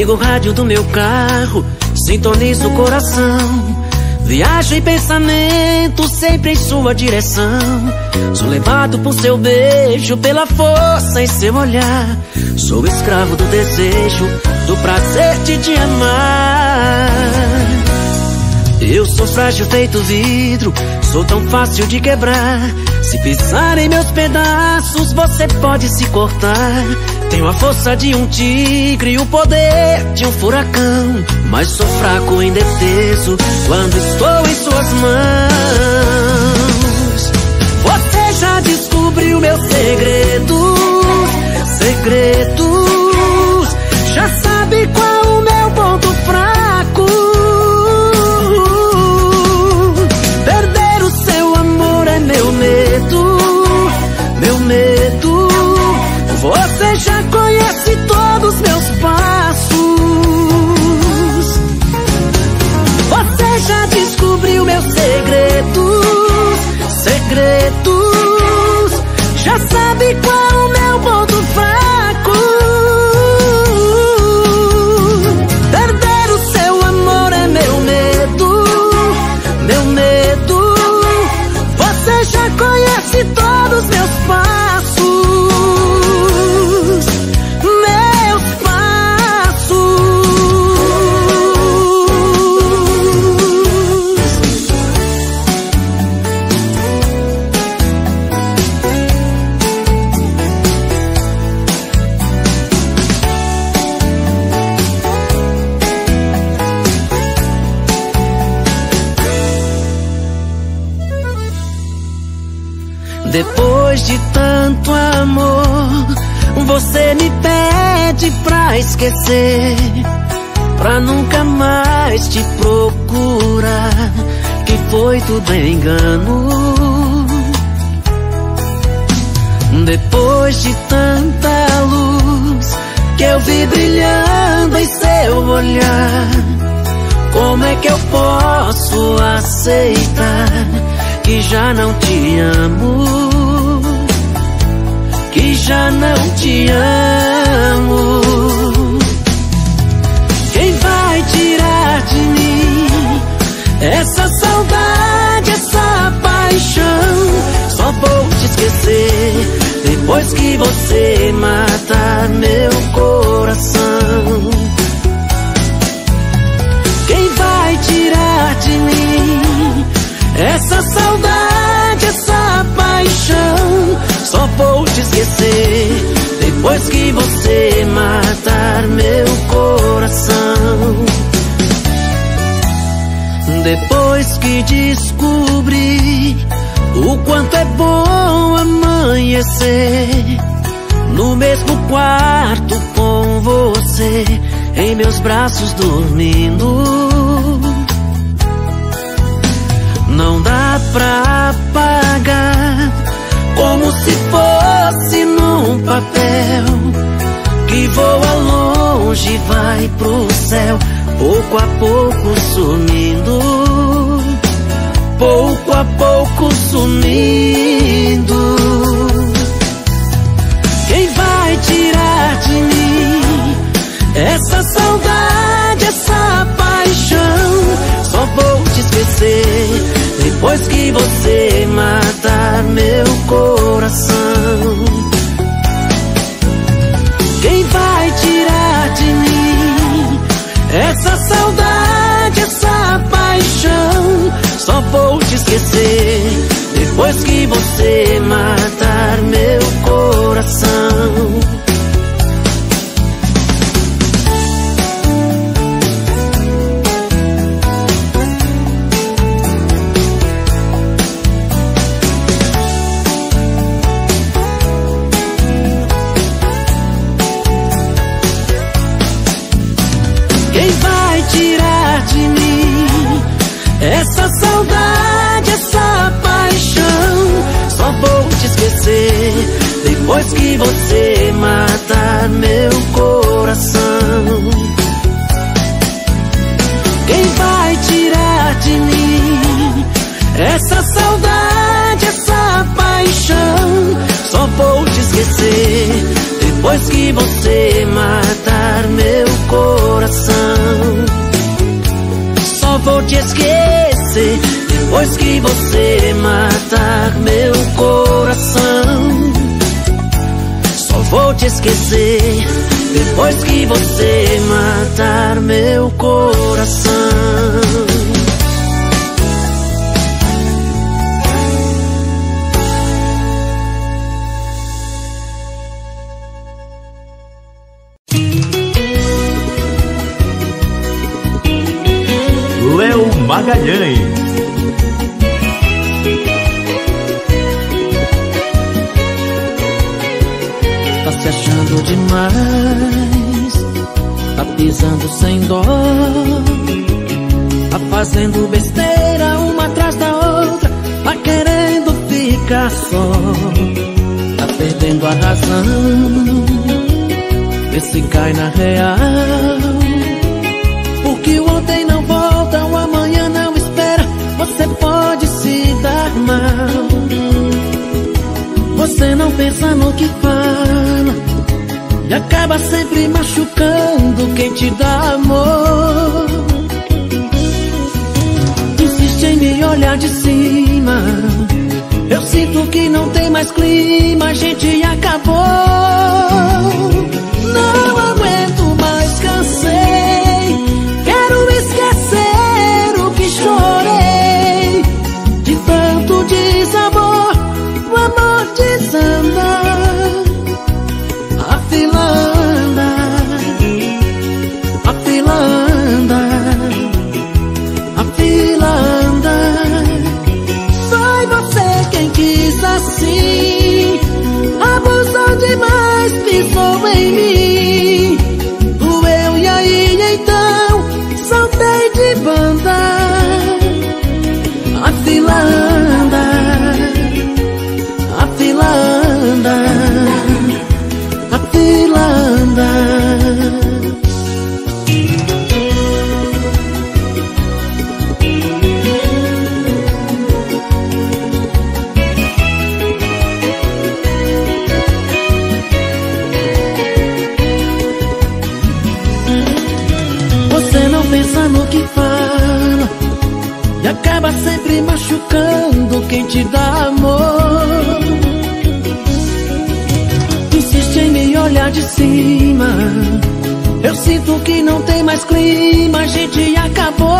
Ligo o rádio do meu carro, sintonizo o coração. Viajo em pensamento sempre em sua direção. Sou levado por seu beijo, pela força em seu olhar. Sou escravo do desejo, do prazer de te amar. Eu sou frágil feito vidro, sou tão fácil de quebrar. Se pisar em meus pedaços, você pode se cortar. Tenho a força de um tigre, o poder de um furacão. Mas sou fraco e indefeso quando estou em suas mãos. Você já descobriu meus segredos, segredos. Depois de tanto amor, você me pede pra esquecer, pra nunca mais te procurar, que foi tudo engano. Depois de tanta luz que eu vi brilhando em seu olhar, como é que eu posso aceitar que já não te amo? Que já não te amo? Quem vai tirar de mim essa saudade, essa paixão? Só vou te esquecer depois que você matar meu coração. Quem vai tirar de mim essa saudade, essa paixão? Só vou te esquecer depois que você matar meu coração. Depois que descobri o quanto é bom amanhecer no mesmo quarto com você, em meus braços dormindo. Não dá pra apagar como se fosse num papel que voa longe, vai pro céu, pouco a pouco sumindo, pouco a pouco sumindo. Vou te esquecer depois que você matar você matar meu coração. Quem vai tirar de mim essa saudade, essa paixão? Só vou te esquecer depois que você matar meu coração. Só vou te esquecer depois que você matar meu coração. Vou te esquecer depois que você matar meu coração. Magalhães. Achando demais, tá pisando sem dó, tá fazendo besteira uma atrás da outra, tá querendo ficar só, tá perdendo a razão, vê se cai na real, acaba sempre machucando quem te dá amor. Insiste em me olhar de cima. Eu sinto que não tem mais clima, a gente acabou. Não acaba sempre machucando quem te dá amor. Insiste em me olhar de cima. Eu sinto que não tem mais clima, a gente acabou.